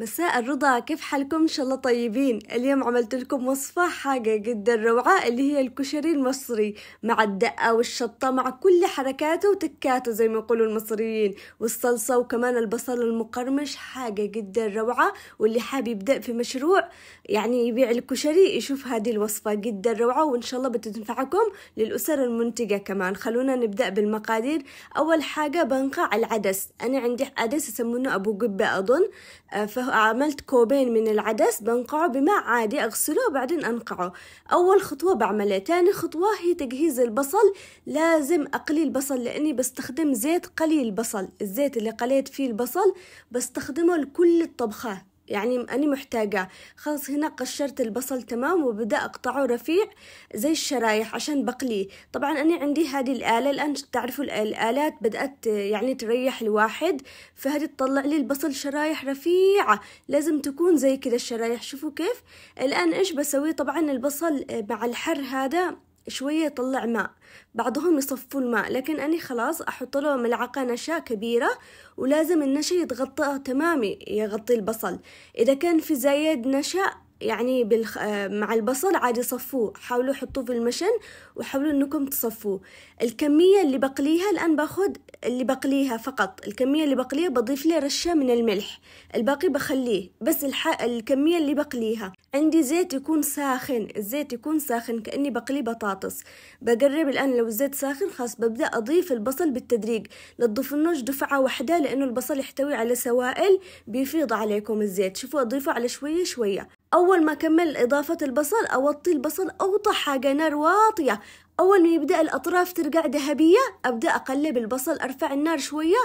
مساء الرضا كيف حالكم؟ إن شاء الله طيبين. اليوم عملت لكم وصفة حاجة جدا روعة اللي هي الكشري المصري مع الدقة والشطة مع كل حركاته وتكاته زي ما يقولوا المصريين. والصلصة وكمان البصل المقرمش حاجة جدا روعة واللي حاب يبدأ في مشروع يعني يبيع الكشري يشوف هذه الوصفة جدا روعة وإن شاء الله بتنفعكم للأسر المنتجة كمان. خلونا نبدأ بالمقادير. أول حاجة بنقع العدس. أنا عندي عدس يسمونه أبو قبة أظن. فعملت كوبين من العدس بنقعه بماء عادي أغسله وبعدين أنقعه. أول خطوة بعملها تاني خطوة هي تجهيز البصل. لازم أقلي البصل لأني بستخدم زيت قلي البصل. الزيت اللي قليت فيه البصل بستخدمه لكل الطبخات. يعني أنا محتاجة. خلاص هنا قشرت البصل تمام وبدأ أقطعه رفيع زي الشرايح عشان بقليه طبعا أنا عندي هذه الآلة. الآن تعرفوا الآلات بدأت يعني تريح الواحد فهذه تطلع لي البصل شرايح رفيعة. لازم تكون زي كده الشرايح. شوفوا كيف. الآن إيش بسوي؟ طبعا البصل مع الحر هذا شوية يطلع ماء. بعضهم يصفوا الماء لكن أنا خلاص أحط له ملعقة نشا كبيرة ولازم النشا يتغطى تمامي يغطي البصل. إذا كان في زايد نشا يعني بالخ... مع البصل عادي صفوه. حاولوا حطوه في المشن وحاولوا إنكم تصفوه. الكمية اللي بقليها الآن باخد اللي بقليها فقط. الكمية اللي بقليها بضيف لي رشة من الملح. الباقي بخليه. بس الح... الكمية اللي بقليها. عندي زيت يكون ساخن. الزيت يكون ساخن كأني بقلي بطاطس. بقرب الآن لو الزيت ساخن خلاص ببدأ أضيف البصل بالتدريج. لا تضيفونوش دفعة واحدة لأنه البصل يحتوي على سوائل بيفيض عليكم الزيت. شوفوا أضيفه على شوية شوية. أول ما أكمل إضافة البصل أوطي البصل أوطى حاجة نار واطية. أول ما يبدأ الأطراف ترجع ذهبية أبدأ أقلب البصل أرفع النار شوية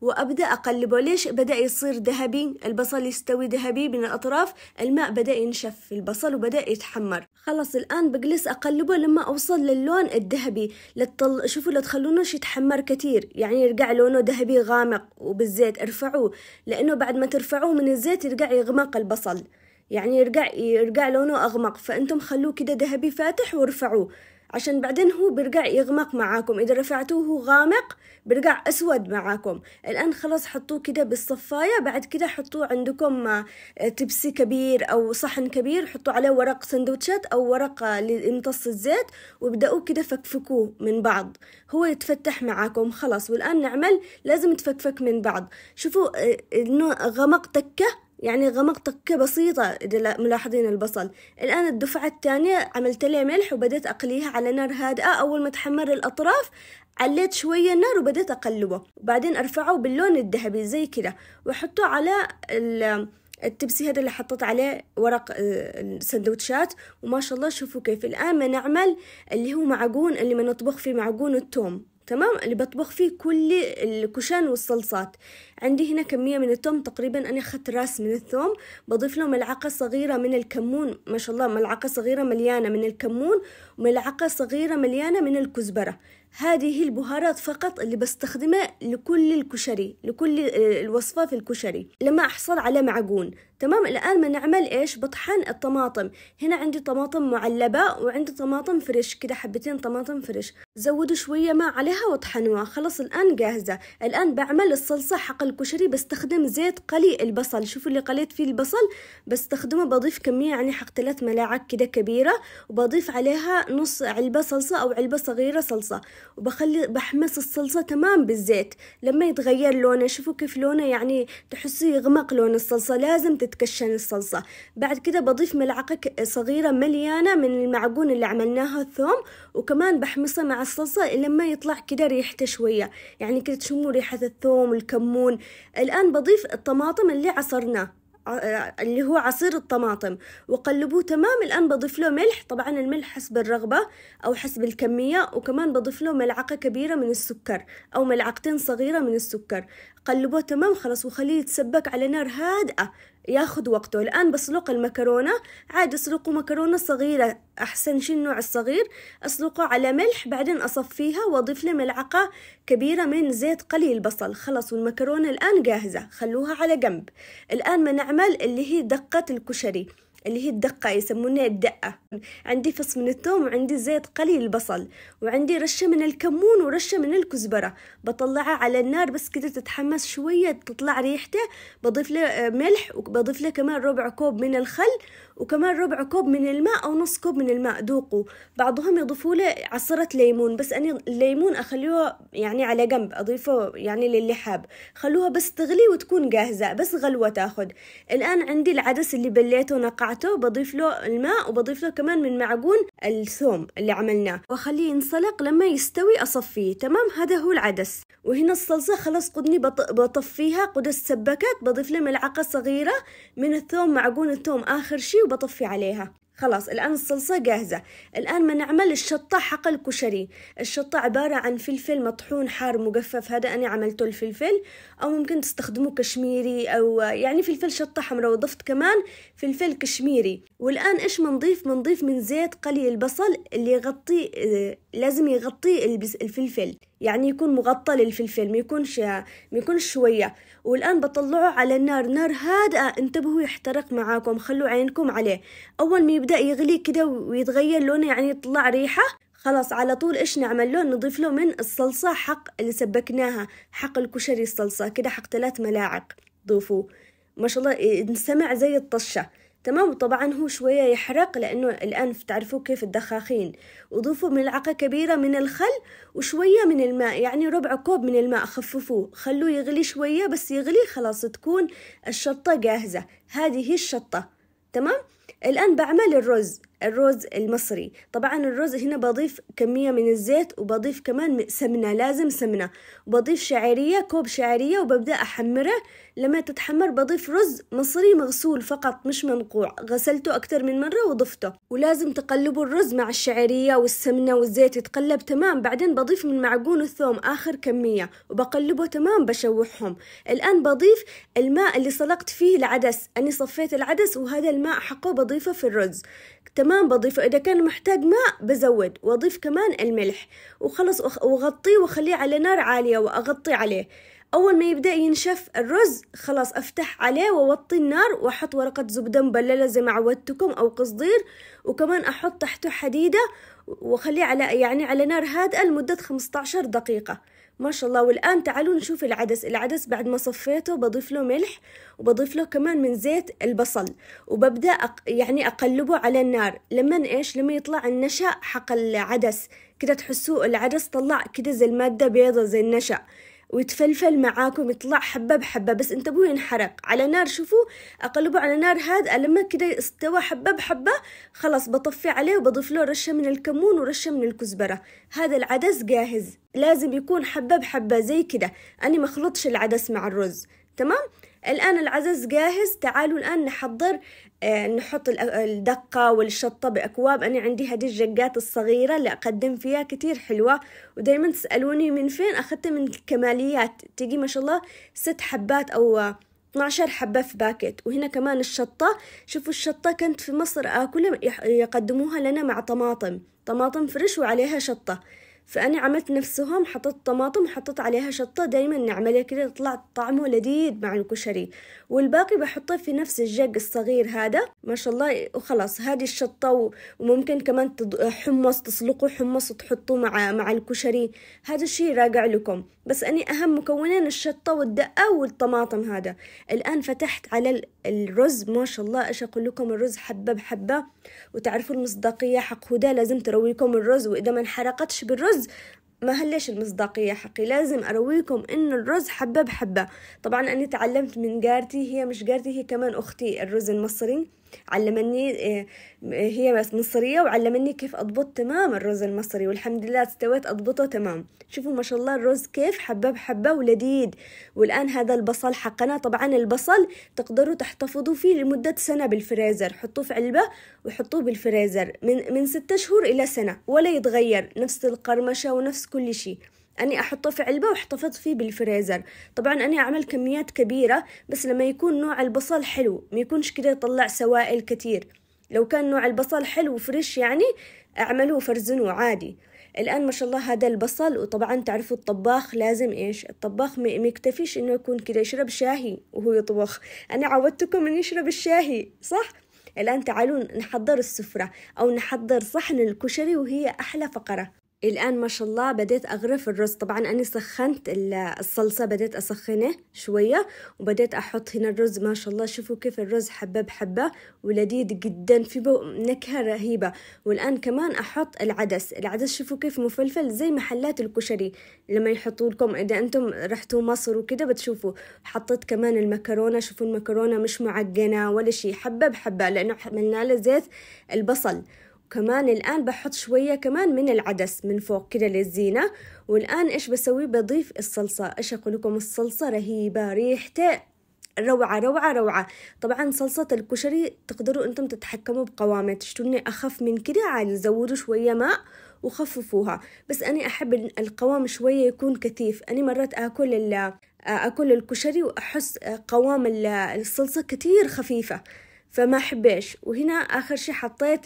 وأبدأ أقلبه. ليش بدأ يصير ذهبي؟ البصل يستوي ذهبي من الأطراف الماء بدأ ينشف في البصل وبدأ يتحمر. خلص الآن بجلس أقلبه لما أوصل للون الذهبي. لتطل... شوفوا لا تخلونوش يتحمر كتير. يعني يرجع لونه ذهبي غامق وبالزيت ارفعوه. لأنه بعد ما ترفعوه من الزيت يرجع يغمق البصل. يعني يرجع يرجع لونه أغمق. فأنتم خلوه كده ذهبي فاتح وارفعوه. عشان بعدين هو بيرجع يغمق معاكم. إذا رفعتوه غامق بيرجع أسود معاكم. الآن خلاص حطوه كده بالصفاية. بعد كده حطوه عندكم تبسي كبير أو صحن كبير. حطوا عليه ورق سندوتشات أو ورق لامتص الزيت. وابدأوا كده فكفكوه من بعض. هو يتفتح معاكم. خلاص. والآن نعمل لازم تفكفك من بعض. شوفوا إنه غمق تكة. يعني غمق تكة بسيطة إذا ملاحظين البصل. الآن الدفعة الثانية عملت لها ملح وبدأت أقليها على نار هادئة. أول ما تحمر الأطراف عليت شوية النار وبدأت أقلبه. وبعدين أرفعه باللون الذهبي زي كده وأحطه على التبسي هذا اللي حطيت عليه ورق السندوتشات. وما شاء الله شوفوا كيف الآن ما نعمل اللي هو معجون اللي ما نطبخ فيه معجون التوم. تمام؟ اللي بطبخ فيه كل الكشان والصلصات. عندي هنا كمية من الثوم تقريبا أنا أخذت راس من الثوم. بضيف له ملعقة صغيرة من الكمون. ما شاء الله ملعقة صغيرة مليانة من الكمون وملعقة صغيرة مليانة من الكزبرة. هذه البهارات فقط اللي بستخدمها لكل الكشري لكل الوصفة في الكشري. لما أحصل على معجون تمام؟ الآن ما نعمل إيش؟ بطحن الطماطم. هنا عندي طماطم معلبة وعندي طماطم fresh. كده حبتين طماطم fresh. زودوا شوية ماء عليها وطحنوها. خلاص الآن جاهزة. الآن بعمل الصلصة حق الكشري. بستخدم زيت قلي البصل. شوفوا اللي قليت فيه البصل. بستخدمه بضيف كمية يعني حق ثلاث ملاعق كده كبيرة. وبضيف عليها نص علبة صلصة أو علبة صغيرة صلصة. وبخلي بحمص الصلصة تمام بالزيت. لما يتغير لونه شوفوا كيف لونه يعني تحسوا يغمق لون الصلصة. لازم تتكشن الصلصة. بعد كده بضيف ملعقة صغيرة مليانة من المعجون اللي عملناها الثوم وكمان بحمصها مع الصلصة لما يطلع كده ريحته شوية. يعني كده تشموا ريحة الثوم والكمون الآن بضيف الطماطم اللي عصرناه اللي هو عصير الطماطم. وقلبوه تمام. الآن بضيف له ملح طبعا الملح حسب الرغبة أو حسب الكمية وكمان بضيف له ملعقة كبيرة من السكر أو ملعقتين صغيرة من السكر. قلبوه تمام خلاص وخليه يتسبك على نار هادئة. ياخد وقته. الآن بسلق المكرونة. عاد اسلقوا مكرونة صغيرة أحسن شي النوع الصغير. أسلقه على ملح بعدين أصفيها وأضيف له ملعقة كبيرة من زيت قلي البصل خلص والمكرونة الآن جاهزة. خلوها على جنب. الآن ما نعمل اللي هي دقة الكشري. اللي هي الدقة يسمونها الدقة. عندي فص من الثوم وعندي زيت قليل البصل وعندي رشة من الكمون ورشة من الكزبرة. بطلعها على النار بس كده تتحمس شوية تطلع ريحته بضيف له ملح وبضيف له كمان ربع كوب من الخل وكمان ربع كوب من الماء أو نص كوب من الماء. ذوقوا. بعضهم يضيفوا له عصرة ليمون بس أنا الليمون أخليها يعني على جنب أضيفه يعني للي حاب خلوها بس تغلي وتكون جاهزة بس غلوة تاخد. الآن عندي العدس اللي بليته ونقعته بضيف له الماء وبضيف له كمان من معجون الثوم اللي عملناه. وأخليه ينسلق لما يستوي أصفيه. تمام؟ هذا هو العدس. وهنا الصلصة خلاص قدني بطفيها. قد السبكت بضيف له ملعقة صغيرة من الثوم معجون الثوم آخر شي وبطفي عليها. خلاص الآن الصلصة جاهزة. الآن ما نعمل الشطة حق الكشري الشطة عبارة عن فلفل مطحون حار مجفف. هذا أنا عملته الفلفل. أو ممكن تستخدموا كشميري أو يعني فلفل شطة حمراء وضفت كمان فلفل كشميري. والآن إيش منضيف منضيف من زيت قلي البصل اللي يغطي لازم يغطي الفلفل. يعني يكون مغطى للفلفل ما يكونش ما يكونش شوية. والآن بطلعه على النار. نار هادئة. انتبهوا يحترق معاكم. خلوا عينكم عليه. أول ما يبدأ يغلي كده ويتغير لونه يعني يطلع ريحة خلاص على طول إيش نعمل له؟ نضيف له من الصلصة حق اللي سبكناها حق الكشري الصلصة كده حق ثلاث ملاعق. ضيفوه. ما شاء الله نسمع زي الطشة. تمام؟ وطبعا هو شوية يحرق لأنه الآن تعرفوا كيف الدخاخين. وضيفوا ملعقة كبيرة من الخل وشوية من الماء يعني ربع كوب من الماء خففوه. خلوه يغلي شوية بس يغلي خلاص تكون الشطة جاهزة. هذه هي الشطة. تمام؟ الآن بعمل الرز. الرز المصري. طبعا الرز هنا بضيف كمية من الزيت وبضيف كمان سمنة لازم سمنة. وبضيف شعرية كوب شعرية وببدأ أحمره. لما تتحمر بضيف رز مصري مغسول فقط مش منقوع. غسلته أكتر من مرة وضفته. ولازم تقلبوا الرز مع الشعرية والسمنة والزيت يتقلب تمام. بعدين بضيف من معجون الثوم آخر كمية وبقلبه تمام بشوحهم. الآن بضيف الماء اللي سلقت فيه العدس. أني صفيت العدس وهذا الماء حقه بضيفه في الرز. تمام؟ بضيفه إذا كان محتاج ماء بزود وأضيف كمان الملح. وخلص وغطيه وخليه على نار عالية وأغطي عليه. أول ما يبدأ ينشف الرز خلاص أفتح عليه ووطي النار وأحط ورقة زبدة مبللة زي ما عودتكم أو قصدير. وكمان أحط تحته حديدة وخليه على يعني على نار هادئة لمدة 15 دقيقة. ما شاء الله. والآن تعالوا نشوف العدس. العدس بعد ما صفيته بضيف له ملح وبضيف له كمان من زيت البصل. وببدأ أق... يعني أقلبه على النار. لما إيش؟ لما يطلع النشا حق العدس. كده تحسوه العدس طلع كده زي المادة بيضة زي النشا. ويتفلفل معاكم يطلع حبة بحبة. بس انتبهوا ينحرق. على نار شوفوا أقلبه على نار هادئة لما كده استوى حبة بحبة. خلاص بطفي عليه وبضيف له رشة من الكمون ورشة من الكزبرة. هذا العدس جاهز. لازم يكون حبة بحبة زي كده. أنا مخلطش العدس مع الرز. تمام؟ الآن العدس جاهز. تعالوا الآن نحضر آه نحط الدقة والشطة بأكواب. أنا عندي هذه الجقات الصغيرة اللي أقدم فيها كتير حلوة. ودايما تسألوني من فين؟ أخذتها من الكماليات تجي ما شاء الله ست حبات أو 12 حبة في باكت وهنا كمان الشطة. شوفوا الشطة كنت في مصر آكلها يقدموها لنا مع طماطم. طماطم فريش وعليها شطة. فأنا عملت نفسهم حطيت طماطم وحطيت عليها شطة دايما نعملها كده يطلع طعمه لذيذ مع الكشري. والباقي بحطه في نفس الجق الصغير هذا. ما شاء الله وخلاص هذه الشطة وممكن كمان حمص تسلقوا حمص وتحطوه مع مع الكشري. هذا الشيء راجع لكم. بس أني أهم مكونين الشطة والدقة والطماطم هذا. الآن فتحت على الرز. ما شاء الله إيش أقول لكم؟ الرز حبة بحبة. وتعرفوا المصداقية حق هدى لازم ترويكم الرز. وإذا ما انحرقتش بالرز ما هلش المصداقية حقي؟ لازم أرويكم إن الرز حبة بحبة. طبعا أنا تعلمت من جارتي هي مش جارتي هي كمان أختي الرز المصري. علمني آه، هي مصرية وعلمني كيف أضبط تمام الرز المصري والحمد لله استويت أضبطه تمام. شوفوا ما شاء الله الرز كيف حبة بحبة ولذيذ. والآن هذا البصل حقنا طبعا البصل تقدروا تحتفظوا فيه لمدة سنة بالفريزر. حطوه في علبة وحطوه بالفريزر من, من ستة شهور إلى سنة ولا يتغير. نفس القرمشة ونفس كل شيء. أني أحطه في علبة واحتفظ فيه بالفريزر. طبعا أني أعمل كميات كبيرة بس لما يكون نوع البصل حلو ما يكونش كده يطلع سوائل كتير. لو كان نوع البصل حلو وفريش يعني اعملوه فرزنوه عادي. الآن ما شاء الله هذا البصل وطبعا تعرفوا الطباخ لازم إيش؟ الطباخ ما يكتفيش إنه يكون كده يشرب شاهي وهو يطبخ. أنا عودتكم إنه يشرب الشاهي صح؟ الآن تعالوا نحضر السفرة أو نحضر صحن الكشري وهي أحلى فقرة. الآن ما شاء الله بديت أغرف الرز. طبعا أنا سخنت الصلصة بديت أسخنه شوية وبديت أحط هنا الرز. ما شاء الله شوفوا كيف الرز حبة بحبة ولذيذ جدا في نكهة رهيبة. والآن كمان أحط العدس. العدس شوفوا كيف مفلفل زي محلات الكشري. لما يحطوا لكم إذا أنتم رحتوا مصر وكده بتشوفوا. حطيت كمان المكرونة. شوفوا المكرونة مش معجنة ولا شي حبة بحبة لأنه عملنا له زيت البصل. وكمان الآن بحط شوية كمان من العدس من فوق كده للزينة. والآن إيش بسوي؟ بضيف الصلصة. إيش أقول لكم؟ الصلصة رهيبة ريحته روعة روعة روعة. طبعا صلصة الكشري تقدروا أنتم تتحكموا بقوامه. تشتوني أخف من كده عادي زودوا شوية ماء وخففوها. بس أنا أحب القوام شوية يكون كثيف. أنا مرات أكل أكل الكشري وأحس قوام الصلصة كتير خفيفة فما حبيش وهنا آخر شي حطيت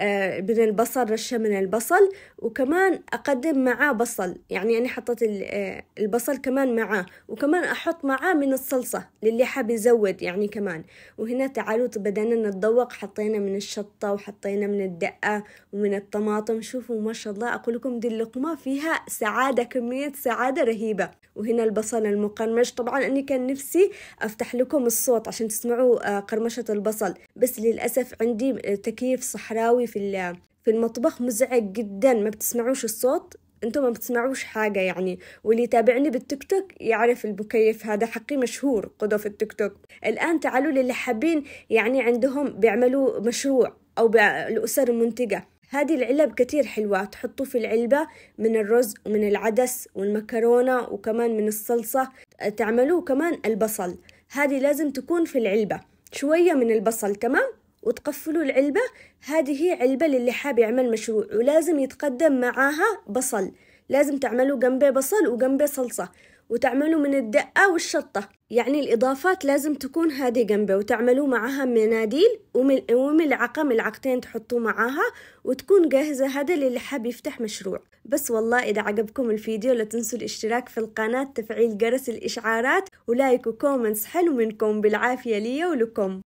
من البصل رشة من البصل وكمان أقدم معاه بصل. يعني أنا حطيت آه، البصل كمان معاه وكمان أحط معاه من الصلصة للي حاب يزود يعني كمان. وهنا تعالوا بدأنا نتذوق حطينا من الشطة وحطينا من الدقة ومن الطماطم. شوفوا ما شاء الله أقول لكم دي اللقمة فيها سعادة كمية سعادة رهيبة. وهنا البصل المقرمش. طبعا أني كان نفسي أفتح لكم الصوت عشان تسمعوا آه، قرمشة البصل. بس للأسف عندي تكييف صحراوي في في المطبخ مزعج جدا ما بتسمعوش الصوت. أنتم ما بتسمعوش حاجة يعني. واللي يتابعني بالتيك توك يعرف المكيف هذا حقي مشهور قدو في التيك توك. الآن تعالوا للي حابين يعني عندهم بيعملوا مشروع أو الأسر المنتجة هذه العلب كتير حلوة تحطوا في العلبة من الرز ومن العدس والمكرونة وكمان من الصلصة تعملوا كمان البصل. هذه لازم تكون في العلبة. شوية من البصل تمام؟ وتقفلوا العلبة. هذه هي علبة للي حاب يعمل مشروع ولازم يتقدم معاها بصل. لازم تعملوا جنبه بصل وجنبه صلصة وتعملوا من الدقة والشطة. يعني الإضافات لازم تكون هذه جنبه وتعملوا معاها مناديل وملعقة ملعقتين تحطوا معاها وتكون جاهزة هذا للي حاب يفتح مشروع. بس والله إذا عجبكم الفيديو لا تنسوا الاشتراك في القناة تفعيل جرس الإشعارات و like و comments حلو منكم. بالعافية لي ولكم.